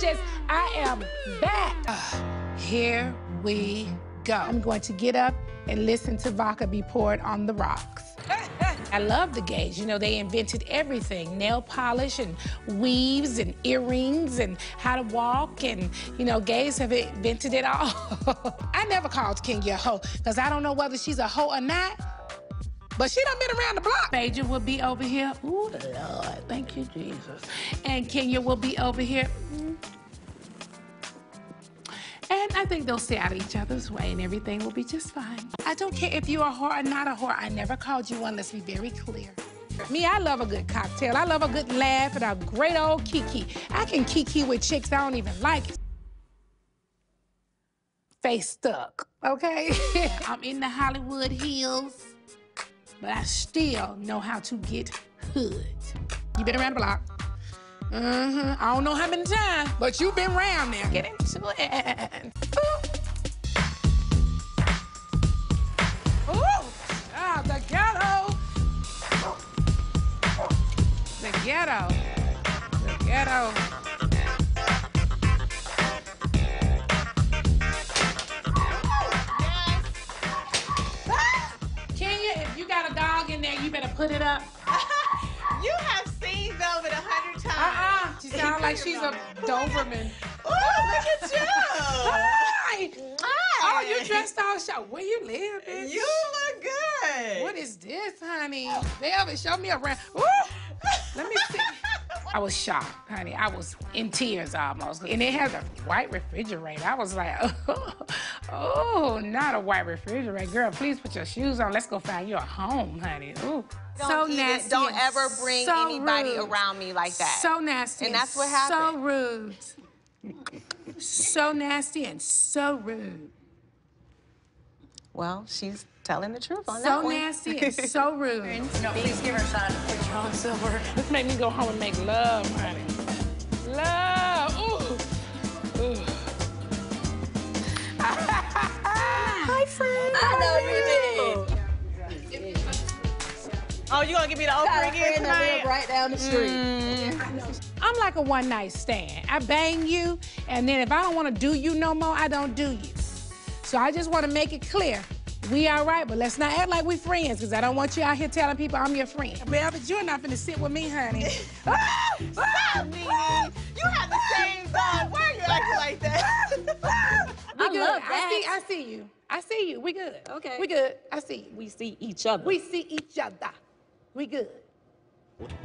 just, I am back. Uh, here we go. I'm going to get up and listen to vodka be poured on the rocks. I love the gays. You know, they invented everything nail polish and weaves and earrings and how to walk. And, you know, gays have invented it all. I never called Kenya a hoe because I don't know whether she's a hoe or not. But she done been around the block. Major will be over here. Ooh, Lord. Thank you, Jesus. And Kenya will be over here. Mm. And I think they'll stay out of each other's way and everything will be just fine. I don't care if you're a whore or not a whore. I never called you one. Let's be very clear. Me, I love a good cocktail. I love a good laugh and a great old kiki. I can kiki with chicks I don't even like. Face stuck, okay? I'm in the Hollywood Hills, but I still know how to get hood. You been around the block? Mm-hmm. I don't know how many times, but you've been around there. Get into it. Ooh. Ah, the ghetto. The ghetto. The ghetto. You better put it up. you have seen Velvet a hundred times. Uh-uh. She sounds like she's a Doberman. Oh, look at you. Hi. Hi. Oh, you dressed all show. Where you live, bitch? You look good. What is this, honey? Velvet, show me around. Ooh. Let me see. I was shocked, honey. I was in tears almost. And it has a white refrigerator. I was like, oh, oh, not a white refrigerator. Girl, please put your shoes on. Let's go find you a home, honey. Ooh. Don't so even- nasty. Don't ever bring so anybody rude. around me like that. So nasty. And that's what happened. So rude. so nasty and so rude. Well, she's telling the truth on So that one. nasty and so rude. No, please give her a shot. Put your own silver. Let's make me go home and make love, honey. Love. Friend. I know you did. Oh, you gonna give me the Oprah again friend that tonight? live right down the street. Mm. I'm like a one night stand. I bang you, and then if I don't want to do you no more, I don't do you. So I just want to make it clear. We all right, but let's not act like we're friends, because I don't want you out here telling people I'm your friend. Well, but you're not finna sit with me, honey. Ah! ah! Stop, Nene. You have the same ah! dog. Why are you acting like that? Ah! I good. love I that. see, I see you. I see you. We good. Okay. We good. I see you. We see each other. We see each other. We good.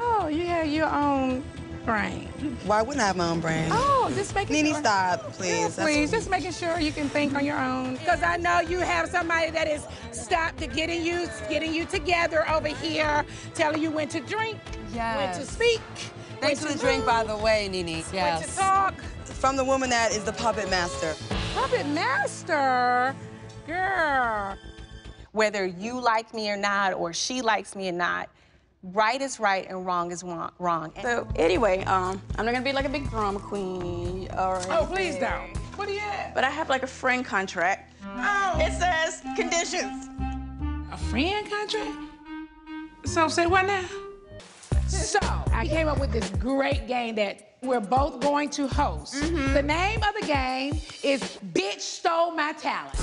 Oh, you have your own brain. Why wouldn't I have my own brain? Oh, just making Nene, sure. stop, please. That's- please, just making sure you can think on your own. Because I know you have somebody that is stopped to getting you, getting you together over here, telling you when to drink, when to speak, Thanks for when the to drink, move, by the way, Nene. when to Yes. talk. From the woman that is the puppet master. Puppet master, girl. Whether you like me or not, or she likes me or not, right is right and wrong is wrong. wrong. So anyway, um, I'm not gonna be like a big drama queen or Oh, please don't. What do you have? But I have like a friend contract. Oh, It says conditions. a friend contract? So say what now? So I came up with this great game that we're both going to host. The name of the game is Bitch Stole My Talent.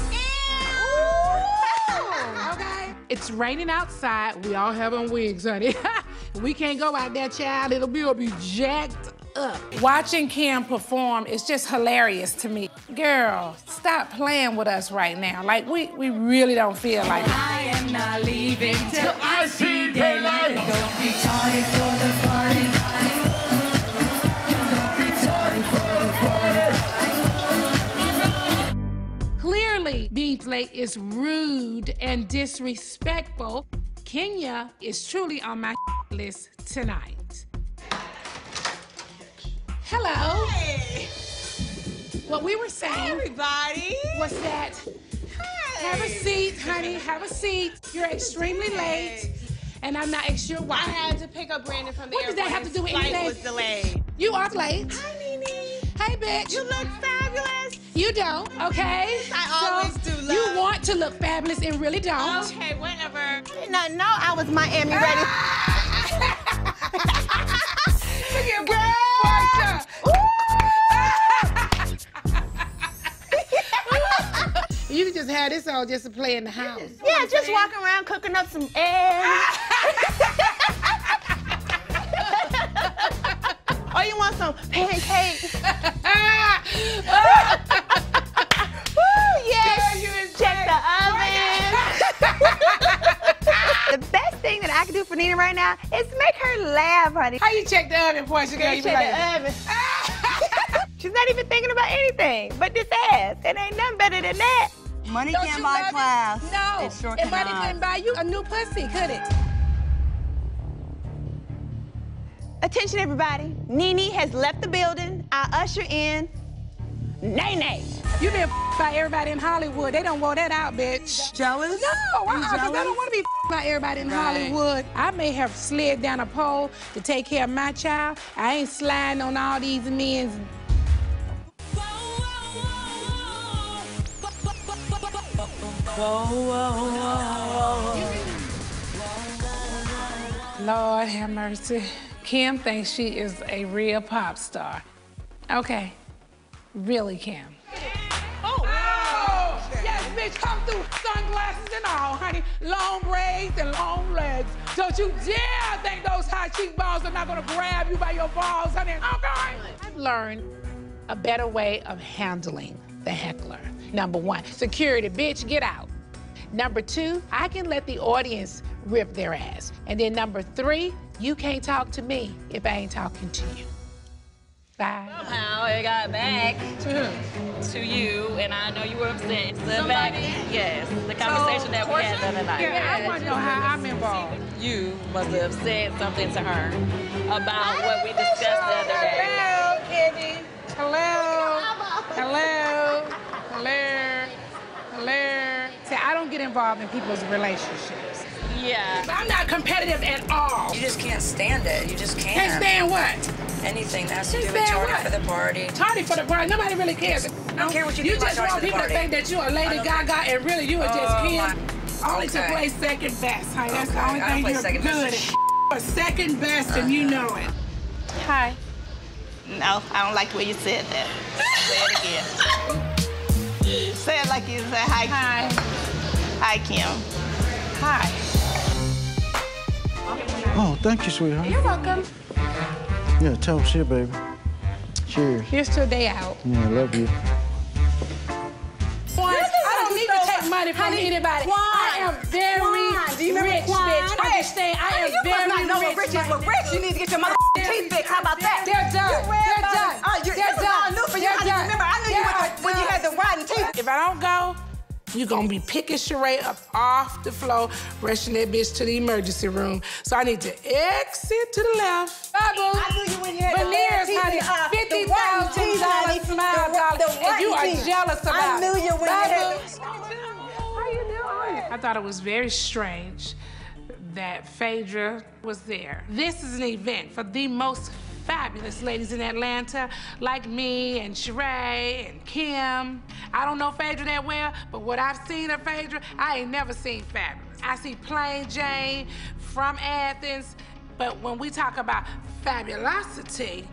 Okay? It's raining outside. We all have on wigs, honey. we can't go out there, child. It'll be, it'll be jacked up. Watching Kim perform is just hilarious to me. Girl, stop playing with us right now. Like, we, we really don't feel like it. I am not leaving till I see Clearly, B Plate is rude and disrespectful. Kenya is truly on my list tonight. Hello. Hey, What we were saying everybody. was that Hey. have a seat, honey, have a seat. You're extremely late, and I'm not sure why. I had to pick up Brandon from the What does airport. that have to do with His flight anything? was delayed. You are late. Hi, Nene. Hey, bitch. You look fabulous. You don't, okay? I always do, love to look fabulous and really don't. Okay, whatever. Did not know I was Miami ready. you can just have this all just to play in the house. Yeah, just walking around cooking up some eggs. Make laugh, honey. How you check the oven, Porsha? Girl, you be Check like, the oven. She's not even thinking about anything but this ass. It ain't nothing better than that. Money Don't can't buy love it? class. No. It sure and money cannot. couldn't buy you a new pussy, could it? Attention, everybody. Nene has left the building. I usher in Nene. You been by everybody in Hollywood. They don't want that out, bitch. Jealous? No, You uh-uh, 'cause I don't want to be by everybody in Right. Hollywood. I may have slid down a pole to take care of my child. I ain't sliding on all these men's. Lord have mercy. Kim thinks she is a real pop star. Okay, really, Kim. Oh, yes, bitch, come through. Sunglasses and all, honey. Long braids and long legs. Don't you dare think those high cheekbones are not gonna grab you by your balls, honey. Okay? I've learned a better way of handling the heckler. Number one, security, bitch, get out. Number two, I can let the audience rip their ass. And then number three, you can't talk to me if I ain't talking to you. Bye. How it got back To to you, and I know you were upset. The back, yes, the conversation that we had the other night. Yeah, I want to know how I'm involved. You must have said something to her about what we discussed the other day. Hello, Kenny. Hello. Hello. Hello. Hello. See, I don't get involved in people's relationships. Yeah. I'm not competitive at all. You just can't stand it. You just can't. Can't stand what? Anything that has to do with tardy what? for the party. Tardy for the party. Nobody really cares. I don't care what you do. You just want people to think that you're a Lady I don't Gaga and really you are just Oh, Kim. my- Only to Okay. play second best, honey. That's the only thing play you're second good best. at. You're second best and you know it. Hi. No, I don't like the way you said that. Say it again. Say it like you said hi. Hi. Hi, Kim. Hi. Oh, thank you, sweetheart. You're welcome. Yeah, tell them shit, baby. Cheers. Here's to a day out. Yeah, I love you. Quan, I don't need to take money from anybody. I am very Quan, do you remember rich, Quan? bitch. Hey, Understand? I hey, am you must very not know what rich. rich is. What rich, you need to get your motherfucking teeth fixed. How about that? They're done. You read They're done. it. Oh, you, They're this was done. all new for you. They're honey. done. Remember, I knew you They when, are when you had the rotten teeth. If I don't go, you're gonna be picking Sheree up off the floor, rushing that bitch to the emergency room. So I need to exit to the left. Bye. I knew you when you had the Veneers, honey. uh, the Fifty rotten thousand teeth, honey. dollars, smile The ro- dollars, the and you are rotten teeth. jealous I knew you when you Bye, had boo. How you doing? I thought it was very strange that Phaedra was there. This is an event for the most fabulous ladies in Atlanta, like me and Sheree and Kim. I don't know Phaedra that well, but what I've seen of Phaedra, I ain't never seen fabulous. I see plain Jane from Athens, but when we talk about fabulosity,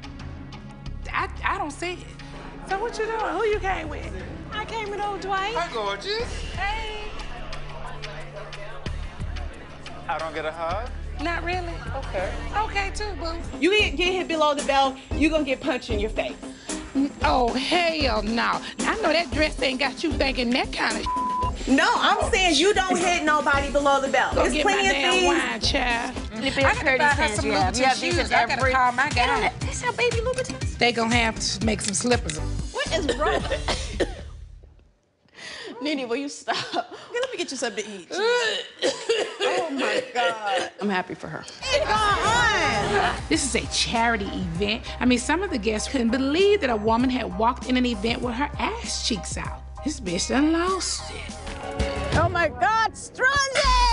I, I don't see it. So what you doing? Who you came with? I came with old Dwight. Hi, gorgeous. Hey. I don't get a hug. Not really. Okay. Okay, too, boo. You get, get hit below the belt, you gonna get punched in your face. Oh, hell no. I know that dress ain't got you thinking that kind of No, I'm saying you don't hit nobody below the belt. Go There's get my plenty of damn things. wine, child. The big I gotta buy her some you have. Louboutin You shoes. I gotta call my guy. That's how baby Louboutin. They gonna have to make some slippers. What is wrong? Nene, will you stop? Okay, let me get you something to eat. oh my God. I'm happy for her. This is a charity event. I mean, some of the guests couldn't believe that a woman had walked in an event with her ass cheeks out. This bitch done lost it. Oh my God, Strunzies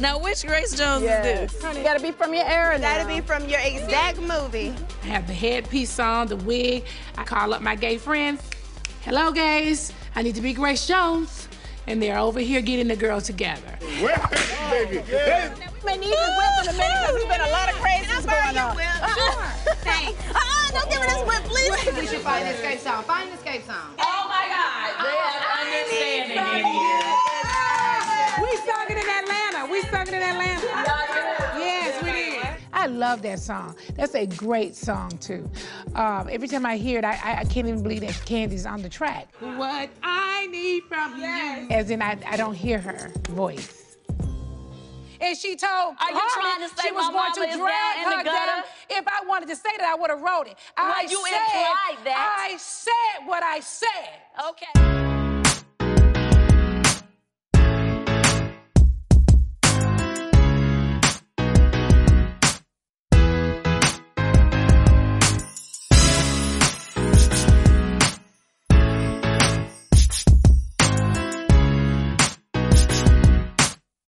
Now, which Grace Jones is this? You gotta be from your era now. Gotta be from your exact movie. I have the headpiece on, the wig. I call up my gay friends. Hello, gays. I need to be Grace Jones. And they're over here getting the girl together. Well, baby. Hey, My knees is wet in a minute because there's been a lot of craziness going on. Thanks. Uh-uh. uh-uh, don't give me this whip, please. We should find an escape song. Find an escape song. Oh my God. They have understanding in here. We sung it in Atlanta. Yes, we did. I love that song. That's a great song too. Um, every time I hear it, I, I, I can't even believe that Kandi's on the track. What I need from you. As in, I, I don't hear her voice. And she told Are you Carmen trying to say she was my going to is drag in the her gutter? down. If I wanted to say that, I would have wrote it. Well, I you said, implied that. I said what I said. Okay.